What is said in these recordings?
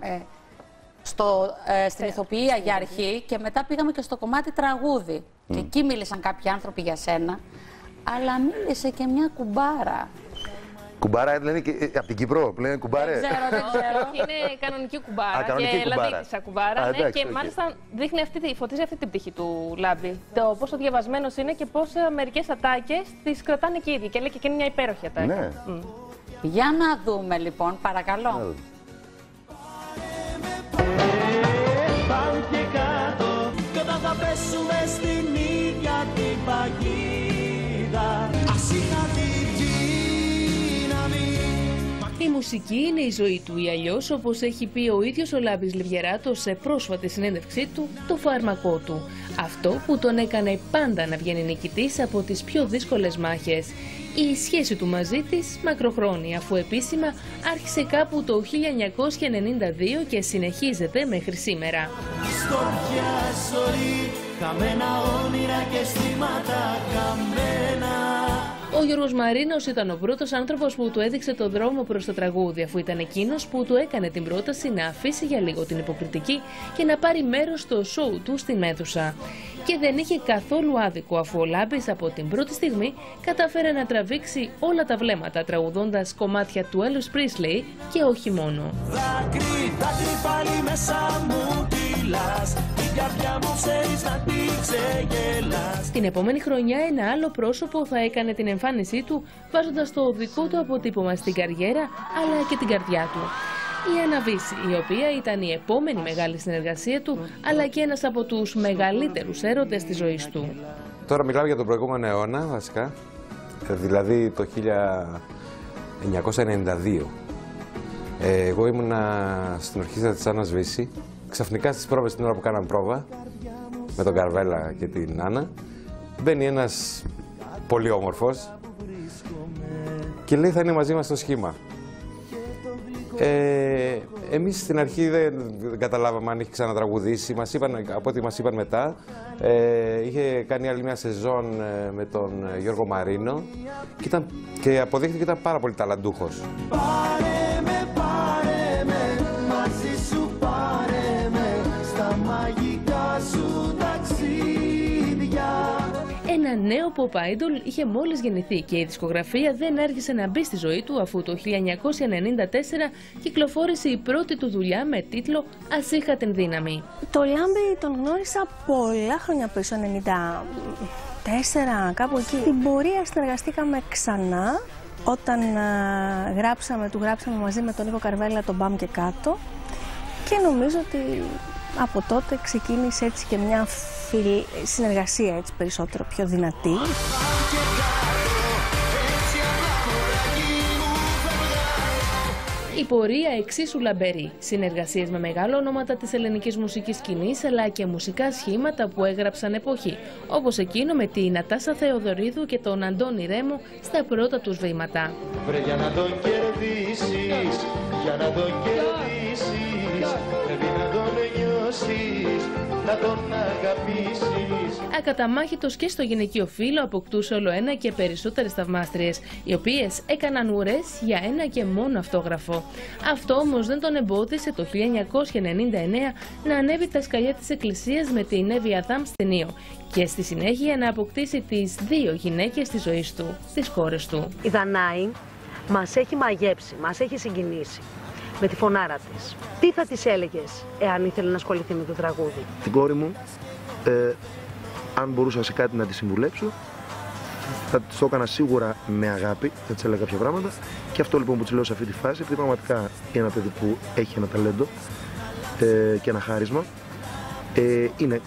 ε, στο, ε, στην ηθοποιία για αρχή και μετά πήγαμε και στο κομμάτι τραγούδι. Και εκεί μίλησαν κάποιοι άνθρωποι για σένα, αλλά μίλησε και μια κουμπάρα. Κουμπάρα λένε και ε, από την Κύπρο, λένε κουμπάρε. Δεν ξέρω, δεν ξέρω. Όχι, είναι κανονική κουμπάρα. Α, κανονική και κουμπάρα. λαδίτησα κουμπάρα. Α, ναι, εντάξει, και οκ. μάλιστα δείχνει αυτή, τη- φωτίζει αυτή την πτυχή του Λάμπη. Το πόσο διαβασμένος είναι και πόσο μερικές ατάκες τις κρατάνε και οι ίδιοι. Και λέει και εκείνη μια υπέροχη ατάκα. Ναι. Μμ. Για να δούμε λοιπόν, παρακαλώ. Πάνω και κάτω Κι όταν θα πέσουμε στην ίδια την παγίδα Ας είχα τη δύναμη Η μουσική είναι η ζωή του ή αλλιώς, όπως έχει πει ο ίδιος ο Λάμπης Λιβιεράτο σε πρόσφατη συνέντευξή του, το φάρμακό του. Αυτό που τον έκανε πάντα να βγαίνει νικητής από τις πιο δύσκολες μάχες. Η σχέση του μαζί της μακροχρόνια, αφού επίσημα άρχισε κάπου το 1992 και συνεχίζεται μέχρι σήμερα. Στο πια ζωή Χαμένα όνειρα και αισθήματα χαμένα Ο Γιώργος Μαρίνος ήταν ο πρώτος άνθρωπος που του έδειξε το δρόμο προς το τραγούδι, αφού ήταν εκείνος που του έκανε την πρόταση να αφήσει για λίγο την υποκριτική και να πάρει μέρος στο σοου του στην αίθουσα. Και δεν είχε καθόλου άδικο, αφού ο Λάμπης από την πρώτη στιγμή κατάφερε να τραβήξει όλα τα βλέμματα τραγουδώντας κομμάτια του Elvis Presley και όχι μόνο. Δάκρυ, δάκρυ πάλι μέσα μου κυλάς Την καρδιά μου ξέρεις να τη ξεγελάς Την επόμενη χρονιά ένα άλλο πρόσωπο θα έκανε την εμφάνισή του βάζοντας το δικό του αποτύπωμα στην καριέρα αλλά και την καρδιά του. Η Αναβίση, η οποία ήταν η επόμενη μεγάλη συνεργασία του αλλά και ένας από τους μεγαλύτερους έρωτες της ζωής του. Τώρα μιλάω για τον προηγούμενο αιώνα, βασικά, ε, δηλαδή το 1992. Ε, εγώ ήμουνα στην ορχήστρα της Άννας Βύση. Ξαφνικά στις πρόβες, την ώρα που κάναμε πρόβα, με τον Καρβέλα και την Άννα, μπαίνει ένας πολύ όμορφος και λέει θα είναι μαζί μας στο σχήμα. Ε, εμείς στην αρχή δεν, δεν καταλάβαμε αν είχε ξανατραγουδήσει. Μας είπαν, από ό,τι μας είπαν μετά, ε, είχε κάνει άλλη μια σεζόν ε, με τον ε, Γιώργο Μαρίνο και, ήταν, και αποδείχθηκε ότι ήταν πάρα πολύ ταλαντούχος. Νέο pop idol είχε μόλις γεννηθεί και η δισκογραφία δεν άρχισε να μπει στη ζωή του αφού το 1994 κυκλοφόρησε η πρώτη του δουλειά με τίτλο «Ας είχα την δύναμη». Το Λάμπη τον γνώρισα πολλά χρόνια πίσω, 94, κάπου εκεί. Στην πορεία συνεργαστήκαμε ξανά όταν α, γράψαμε, του γράψαμε μαζί με τον Νίκο Καρβέλα τον Μπαμ και κάτω και νομίζω ότι από τότε ξεκίνησε έτσι και μια φιλ- συνεργασία έτσι περισσότερο πιο δυνατή. Η πορεία εξίσου λαμπερή. Συνεργασίες με μεγάλα ονόματα της ελληνικής μουσικής σκηνής αλλά και μουσικά σχήματα που έγραψαν εποχή. Όπως εκείνο με τη Νατάσα Θεοδωρίδου και τον Αντώνη Ρέμο στα πρώτα τους βήματα. Βρε για να τον κερδίσεις, για να τον κερδίσεις να τον αγαπήσεις Ακαταμάχητος και στο γυναικείο φύλλο αποκτούσε όλο ένα και περισσότερες θαυμάστριες, οι οποίες έκαναν ουρές για ένα και μόνο αυτόγραφο. Αυτό όμως δεν τον εμπόδισε το 1999 να ανέβει τα σκαλιά της εκκλησίας με την Εύη Αδάμ στην Ήο και στη συνέχεια να αποκτήσει τις δύο γυναίκες της ζωής του, τις κόρες του. Η Δανάη μας έχει μαγέψει, μας έχει συγκινήσει με τη φωνάρα της. Τι θα της έλεγες εάν ήθελε να ασχοληθεί με το τραγούδι; την κόρη μου, ε, αν μπορούσα σε κάτι να τη συμβουλέψω, θα της το έκανα σίγουρα με αγάπη, θα της έλεγα κάποια πράγματα. Και αυτό λοιπόν που της λέω σε αυτή τη φάση, επειδή πραγματικά είναι ένα παιδί που έχει ένα ταλέντο ε, και ένα χάρισμα, ε, είναι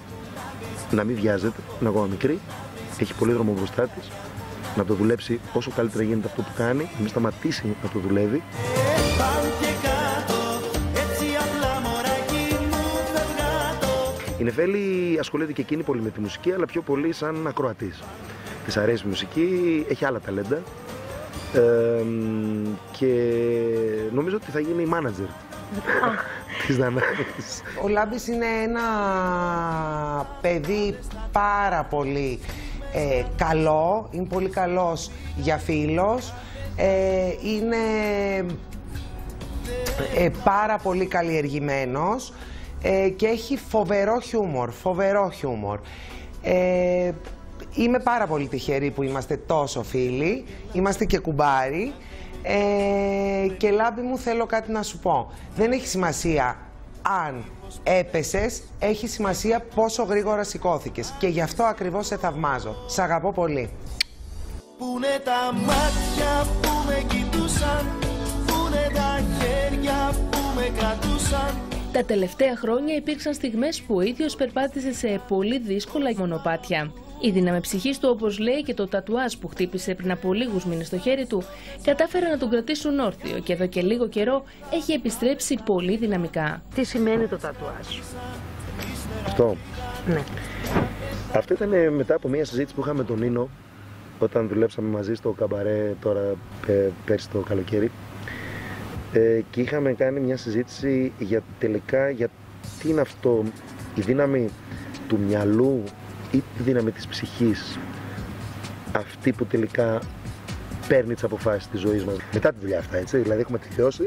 να μην βιάζεται, είναι ακόμα μικρή, έχει πολύ δρόμο μπροστά της, να το δουλέψει όσο καλύτερα γίνεται αυτό που κάνει, να μην σταματήσει να το δουλεύει Η Νεφέλη ασχολείται και εκείνη πολύ με τη μουσική, αλλά πιο πολύ σαν ακροατής. Της αρέσει η μουσική, έχει άλλα ταλέντα ε, μ, και νομίζω ότι θα γίνει η μάνατζερ της Δανάης. Ο Λάμπης είναι ένα παιδί πάρα πολύ ε, καλό, είναι πολύ καλός για φίλος, ε, είναι ε, πάρα πολύ καλλιεργημένος ε, και έχει φοβερό χιούμορ, φοβερό χιούμορ. Ε, είμαι πάρα πολύ τυχερή που είμαστε τόσο φίλοι, είμαστε και κουμπάροι ε, και λάμπη μου θέλω κάτι να σου πω. Δεν έχει σημασία αν έπεσες, έχει σημασία πόσο γρήγορα σηκώθηκες. Και γι' αυτό ακριβώς σε θαυμάζω. Σ' αγαπώ πολύ. Πού είναι τα μάτια που με κοιτούσαν Πού είναι τα χέρια που με κρατούσαν Τα τελευταία χρόνια υπήρξαν στιγμές που ο ίδιος περπάτησε σε πολύ δύσκολα μονοπάτια. Η δύναμη ψυχής του, όπως λέει και το τατουάζ που χτύπησε πριν από λίγους μήνες στο χέρι του, κατάφερε να τον κρατήσουν όρθιο και εδώ και λίγο καιρό έχει επιστρέψει πολύ δυναμικά. Τι σημαίνει το τατουάζ; Αυτό. Ναι. Αυτό ήταν μετά από μια συζήτηση που είχαμε με τον Νίνο όταν δουλέψαμε μαζί στο καμπαρέ τώρα πε- πέρσι το καλοκαίρι ε, και είχαμε κάνει μια συζήτηση για τελικά για τι είναι αυτό η δύναμη του μυαλού ή τη δύναμη της ψυχής αυτή που τελικά παίρνει τις αποφάσεις της ζωής μας μετά τη δουλειά αυτά έτσι δηλαδή έχουμε τελειώσει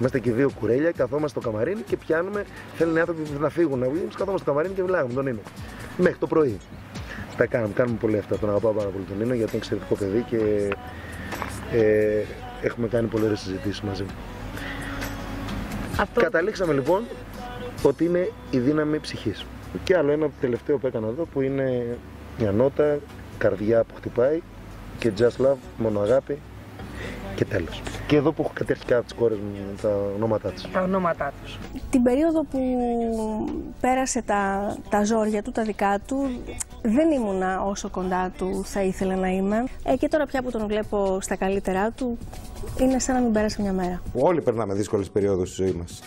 Είμαστε και δύο κουρέλια, καθόμαστε στο καμαρίνι και πιάνουμε. Θέλουν οι άνθρωποι να φύγουν. Εμεί καθόμαστε στο καμαρίνι και μιλάμε με τον Νίνο. Μέχρι το πρωί. Τα κάνουμε, κάνουμε πολύ αυτά. Τον αγαπάω πάρα πολύ τον Νίνο γιατί είναι εξαιρετικό παιδί και ε, έχουμε κάνει πολλές συζητήσεις μαζί. Αυτό... Καταλήξαμε λοιπόν ότι είναι η δύναμη ψυχής. Και άλλο ένα τελευταίο που έκανα εδώ που είναι μια νότα, καρδιά που χτυπάει και just love, μόνο αγάπη και τέλος. Και εδώ που έχω κατέρχει και από τις κόρες μου τα ονόματά της. Τα ονόματά τους. Την περίοδο που πέρασε τα, τα ζόρια του, τα δικά του, δεν ήμουνα όσο κοντά του θα ήθελα να είμαι. Ε, και τώρα πια που τον βλέπω στα καλύτερά του, είναι σαν να μην πέρασε μια μέρα. Όλοι περνάμε δύσκολες περιόδους στη ζωή μας.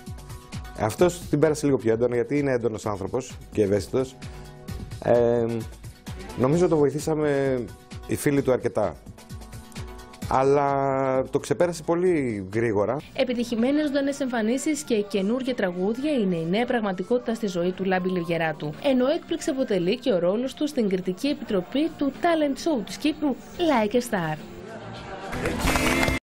Αυτός την πέρασε λίγο πιο έντονα γιατί είναι έντονος άνθρωπος και ευαίσθητος. Ε, νομίζω το βοηθήσαμε οι φίλοι του αρκετά. Αλλά το ξεπέρασε πολύ γρήγορα. Επιτυχημένες ζωντανές εμφανίσεις και καινούργια τραγούδια είναι η νέα πραγματικότητα στη ζωή του Λάμπη Λιβγεράτου. Ενώ έκπληξη αποτελεί και ο ρόλος του στην κριτική επιτροπή του Talent Show της Κύπρου Like a Star. Εκεί